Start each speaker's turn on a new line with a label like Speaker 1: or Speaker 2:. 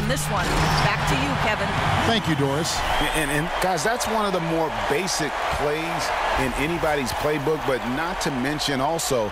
Speaker 1: in this one. Back to you, Kevin.
Speaker 2: Thank you, Doris.
Speaker 3: And, and, and, guys, that's one of the more basic plays in anybody's playbook, but not to mention also